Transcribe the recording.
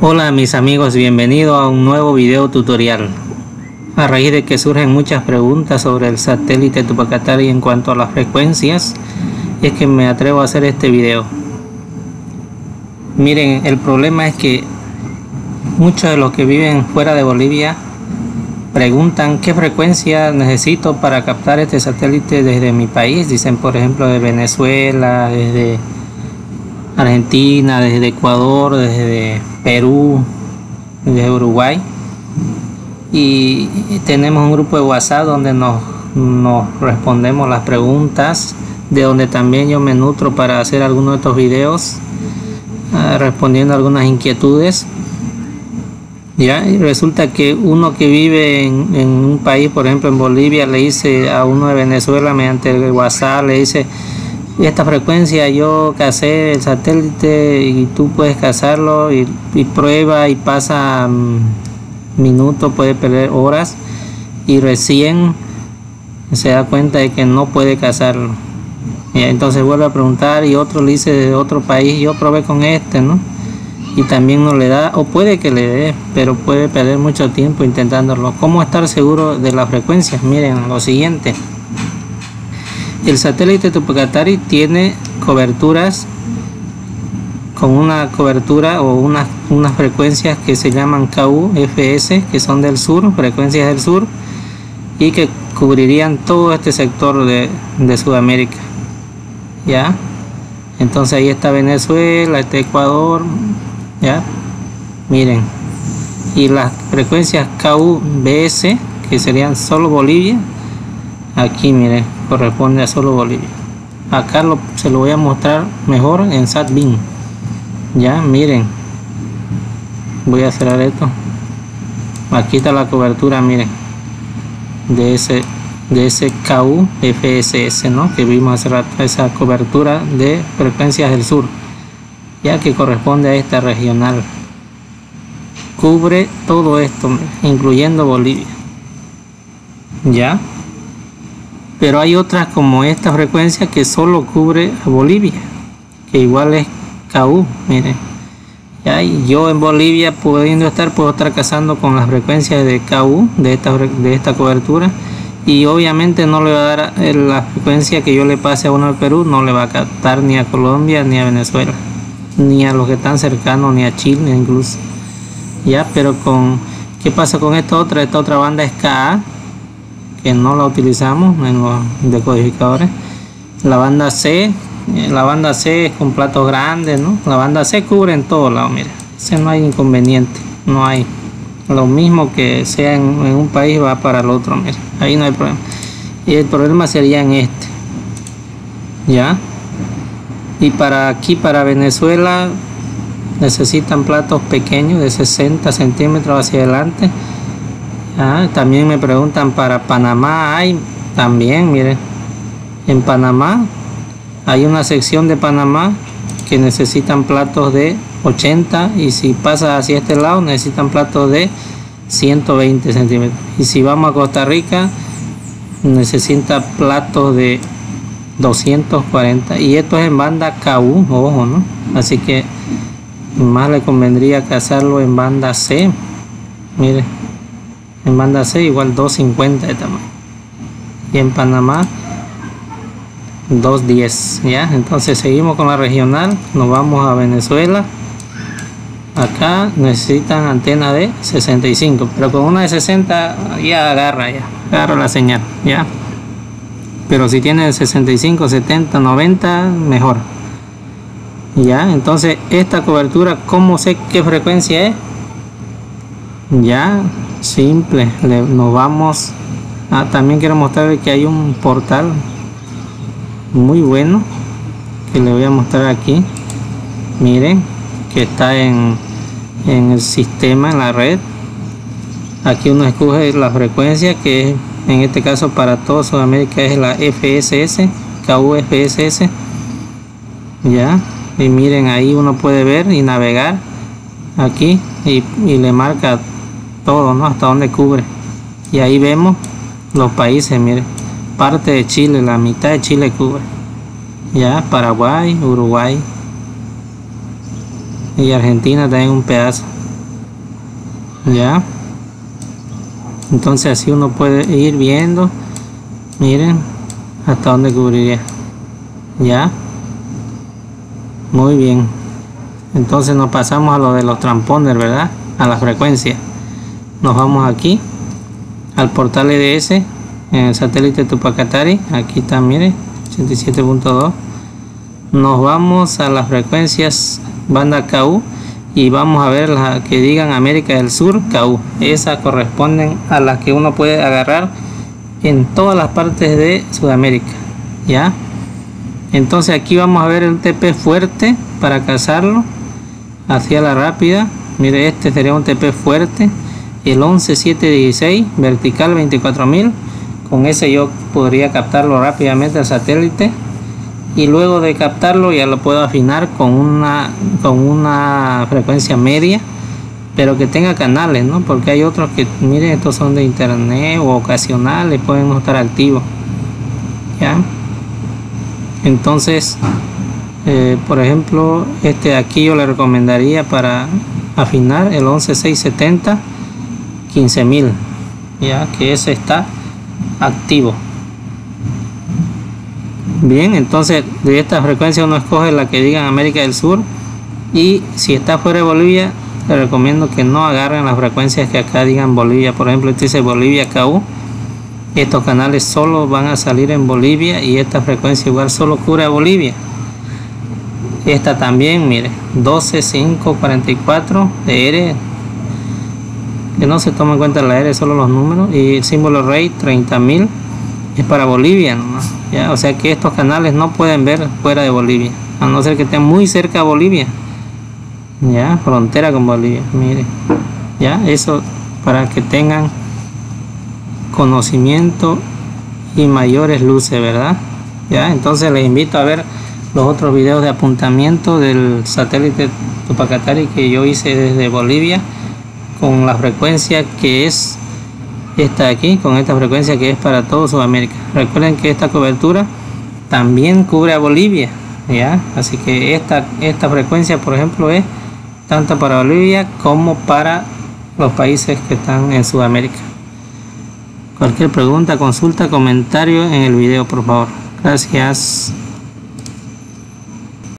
Hola mis amigos, bienvenido a un nuevo video tutorial. A raíz de que surgen muchas preguntas sobre el satélite Tupacatari en cuanto a las frecuencias, es que me atrevo a hacer este video. Miren, el problema es que muchos de los que viven fuera de Bolivia preguntan qué frecuencia necesito para captar este satélite desde mi país. Dicen por ejemplo de Venezuela, desde Argentina, desde Ecuador, desde Perú, desde Uruguay. Y tenemos un grupo de WhatsApp donde nos, respondemos las preguntas, de donde también yo me nutro para hacer algunos de estos videos, ah, respondiendo algunas inquietudes. ¿Ya? Resulta que uno que vive en, un país, por ejemplo en Bolivia, le dice a uno de Venezuela mediante el WhatsApp, le dice, esta frecuencia yo casé el satélite y tú puedes cazarlo y, prueba y pasa mm, minutos, puede perder horas y recién se da cuenta de que no puede cazarlo. Y entonces vuelve a preguntar y otro le dice de otro país, yo probé con este, ¿no? Y también no le da, o puede que le dé, pero puede perder mucho tiempo intentándolo. ¿Cómo estar seguro de las frecuencias? Miren lo siguiente. El satélite Tupacatari tiene coberturas con una cobertura o unas, unas frecuencias que se llaman KU-FS, que son del sur, frecuencias del sur, y que cubrirían todo este sector de, de Sudamérica. ¿Ya? Entonces ahí está Venezuela, está Ecuador, ¿ya? Miren. Y las frecuencias KU-BS, que serían solo Bolivia, aquí miren corresponde a solo Bolivia acá lo, se lo voy a mostrar mejor en SatBin ya miren. Voy a cerrar esto. Aquí está la cobertura miren. De ese de ese KU FSS ¿no? que vimos hace rato esa cobertura de frecuencias del sur. Ya que corresponde a esta regional. Cubre todo esto incluyendo Bolivia. Ya. Pero hay otras como esta frecuencia que solo cubre a Bolivia que igual es KU miren ¿Ya? yo en Bolivia pudiendo estar puedo estar cazando con las frecuencias de KU de esta, de esta cobertura y obviamente no le va a dar la frecuencia que yo le pase a uno de Perú no le va a captar ni a Colombia ni a Venezuela ni a los que están cercanos ni a Chile incluso. Ya pero con qué pasa con esta otra esta otra banda es KA que no la utilizamos en los decodificadores. La banda C eh, la banda C con platos grandes ¿no? la banda C cubre en todos lados mira. Ese no hay inconveniente no hay. Lo mismo que sea en, un país va para el otro mira. Ahí no hay problema. Y el problema sería en este ya y para aquí para Venezuela necesitan platos pequeños de 60 centímetros hacia adelante. Ah, también me preguntan para Panamá hay también, miren, en Panamá hay una sección de Panamá que necesitan platos de 80 y si pasa hacia este lado necesitan platos de 120 centímetros y si vamos a Costa Rica necesita platos de 240 y esto es en banda KU, ojo, ¿no? Así que más le convendría cazarlo en banda C. Mire, en banda C igual 250 de tamaño y en Panamá 210 ya entonces seguimos con la regional. Nos vamos a Venezuela. Acá necesitan antena de 65 pero con una de 60 ya agarra ya agarra la señal ya pero si tiene 65 70 90 mejor. Ya entonces esta cobertura como sé qué frecuencia es ya simple. Nos vamos ah, también quiero mostrarles que hay un portal muy bueno que le voy a mostrar aquí. Miren que está en, en el sistema en la red. Aquí uno escoge la frecuencia que en este caso para todo Sudamérica es la FSS KUFSS ya y miren ahí uno puede ver y navegar aquí y, le marca todo no hasta donde cubre. Y ahí vemos los países miren parte de Chile la mitad de Chile cubre ya Paraguay Uruguay y Argentina también un pedazo. Ya. Entonces así uno puede ir viendo miren hasta donde cubriría. Ya. Muy bien. Entonces nos pasamos a lo de los transponders verdad a la frecuencia. Nos vamos aquí al portal EDS el satélite Tupacatari aquí está mire 87.2 nos vamos a las frecuencias banda KU y vamos a ver las que digan América del Sur KU esas corresponden a las que uno puede agarrar en todas las partes de Sudamérica ya entonces aquí vamos a ver el TP fuerte para cazarlo hacia la rápida. Mire este sería un TP fuerte el 11716 vertical 24000 con ese yo podría captarlo rápidamente al satélite y luego de captarlo ya lo puedo afinar con una con una frecuencia media pero que tenga canales no porque hay otros que miren estos son de internet o ocasionales pueden no estar activos ya entonces eh, por ejemplo este aquí yo le recomendaría para afinar el 11670 15000 ya que ese está activo. Bien entonces de esta frecuencia uno escoge la que diga América del Sur. Y si está fuera de Bolivia le recomiendo que no agarren las frecuencias que acá digan Bolivia. Por ejemplo este dice Bolivia KU estos canales solo van a salir en Bolivia y esta frecuencia igual solo cubre Bolivia. Esta también mire 12544 de R que no se toma en cuenta la R solo los números y el símbolo rey 30.000 es para Bolivia ¿ya? o sea que estos canales no pueden ver fuera de Bolivia a no ser que estén muy cerca a Bolivia ya frontera con Bolivia mire ya eso para que tengan conocimiento y mayores luces, ¿verdad? Ya, entonces les invito a ver los otros videos de apuntamiento del satélite Tupacatari que yo hice desde Bolivia con la frecuencia que es esta aquí, con esta frecuencia que es para todo Sudamérica. Recuerden que esta cobertura también cubre a Bolivia, ¿ya? Así que esta, esta frecuencia, por ejemplo, es tanto para Bolivia como para los países que están en Sudamérica. Cualquier pregunta, consulta, comentario en el video, por favor. Gracias.